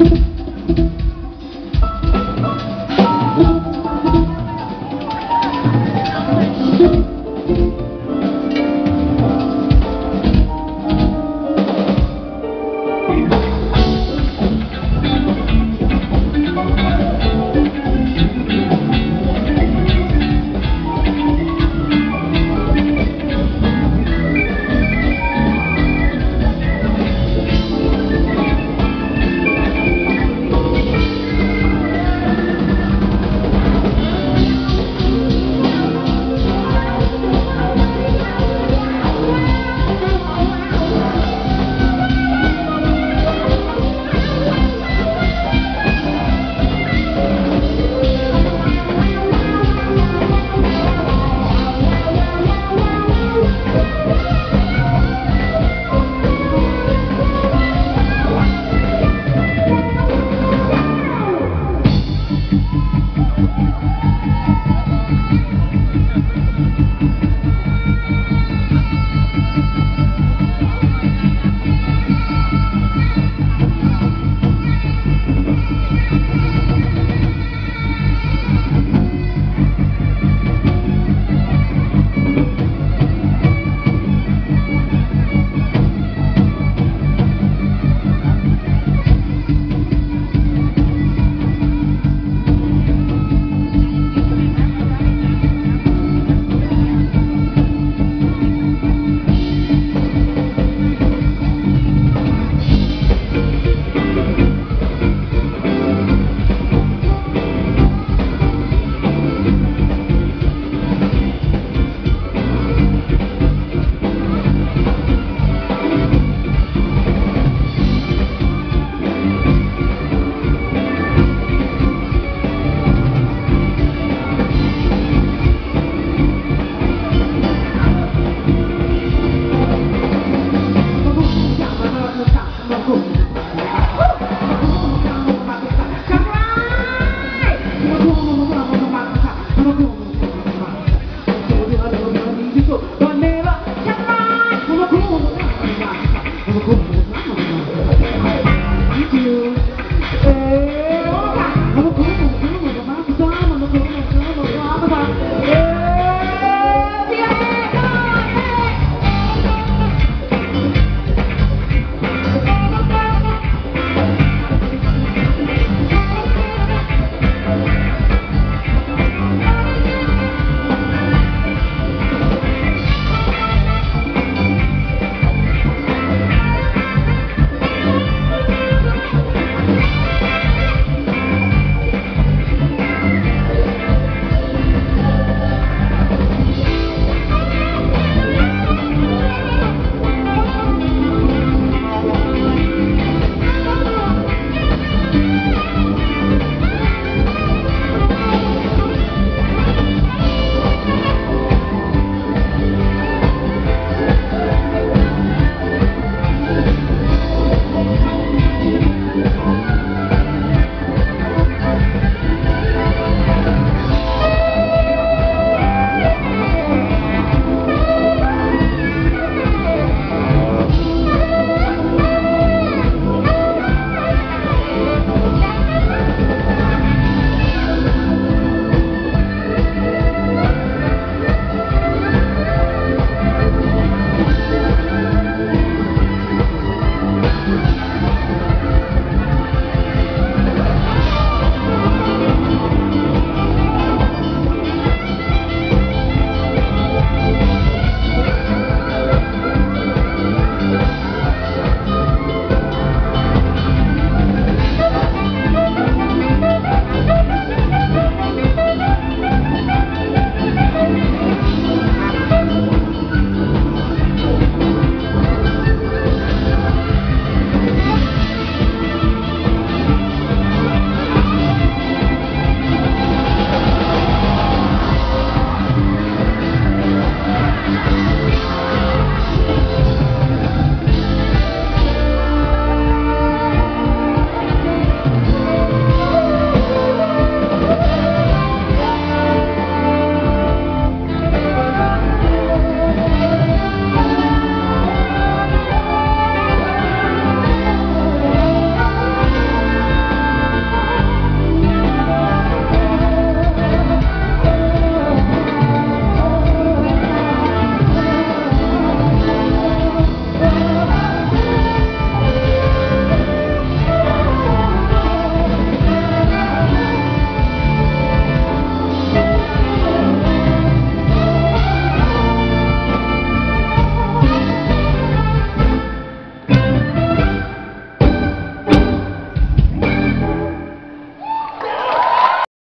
you.